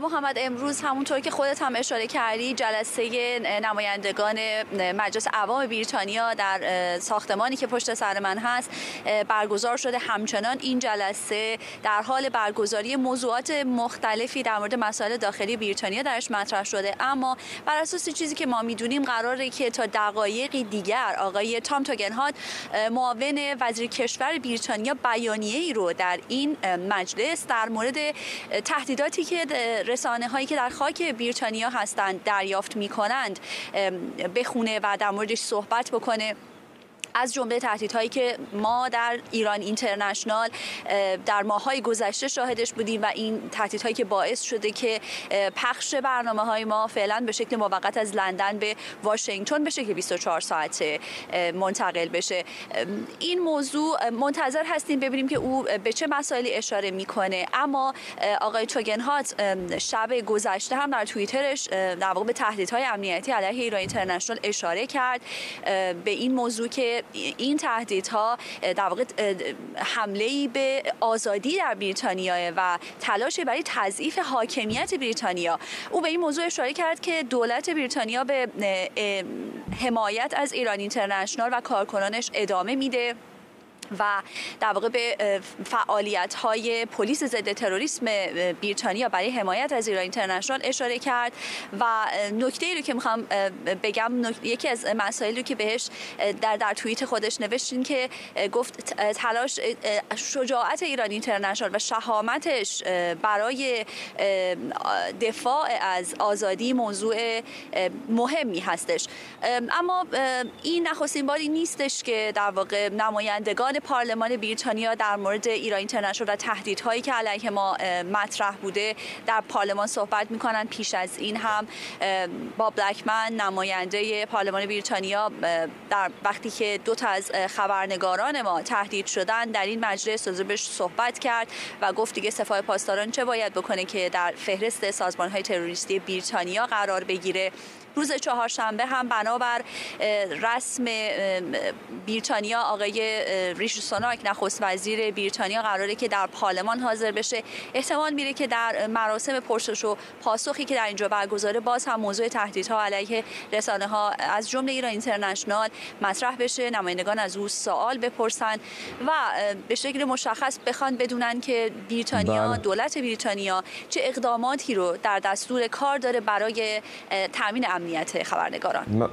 محمد امروز همونطور که خودت هم اشاره کردی جلسه نمایندگان مجلس عوام بریتانیا در ساختمانی که پشت سر من هست برگزار شده. همچنان این جلسه در حال برگزاری موضوعات مختلفی در مورد مسائل داخلی بریتانیا درش مطرح شده. اما بر اساس چیزی که ما می‌دونیم قراره که تا دقایقی دیگر آقای تام توگنهاد معاون وزیر کشور بریتانیا بیانیه ای رو در این مجلس در مورد تهدیداتی که رسانه هایی که در خاک بریتانیا هستند دریافت می کنند بخونه و در موردش صحبت بکنه. از جمله تهدیدهایی که ما در ایران اینترنشنال در ماهای گذشته شاهدش بودیم و این تهدیدهایی که باعث شده که پخش برنامه های ما فعلا به شکل موقت از لندن به واشنگتن به شکل 24 ساعته منتقل بشه. این موضوع منتظر هستیم ببینیم که او به چه مسائلی اشاره می‌کنه. اما آقای توگنهات شب گذشته هم در توییترش در واقع به تهدیدهای امنیتی علیه ایران اینترنشنال اشاره کرد به این موضوع که این تهدیدها در واقع حمله ای به آزادی در بریتانیا و تلاش برای تضعیف حاکمیت بریتانیا. او به این موضوع اشاره کرد که دولت بریتانیا به حمایت از ایران اینترنشنال و کارکنانش ادامه میده. و در واقع به فعالیت های پلیس ضد تروریسم بریتانیا برای حمایت از ایران اینترنشنال اشاره کرد و نکته ای رو که می‌خوام بگم یکی از مسائلی رو که بهش در در توییت خودش نوشتین که گفت تلاش شجاعت ایران اینترنشنال و شهامتش برای دفاع از آزادی موضوع مهمی هستش. اما این نخستین باری نیستش که در واقع نمایندگان پارلمان بریتانیا در مورد ایران اینترنشنال و تهدیدهایی که علیه ما مطرح بوده در پارلمان صحبت می‌کنن پیش از این هم با بلکمن نماینده پارلمان بریتانیا در وقتی که دو تا از خبرنگاران ما تهدید شدن در این مجلس بهش صحبت کرد و گفت دیگه سپاه پاسداران چه باید بکنه که در فهرست سازمان های تروریستی بریتانیا قرار بگیره. روز چهارشنبه هم بنابر رسم بریتانیا آقای ریشی سوناک نخست وزیر بریتانیا قراره که در پارلمان حاضر بشه احتمال میره که در مراسم پرسش و پاسخی که در اینجا برگزاره باز هم موضوع تهدیدها علیه رسانه ها از جمله ایران اینترنشنال مطرح بشه نمایندگان از او سوال بپرسن و به شکل مشخص بخوان بدونن که بریتانیا بله. دولت بریتانیا چه اقداماتی رو در دستور کار داره برای تامین امنیت خبرنگاران.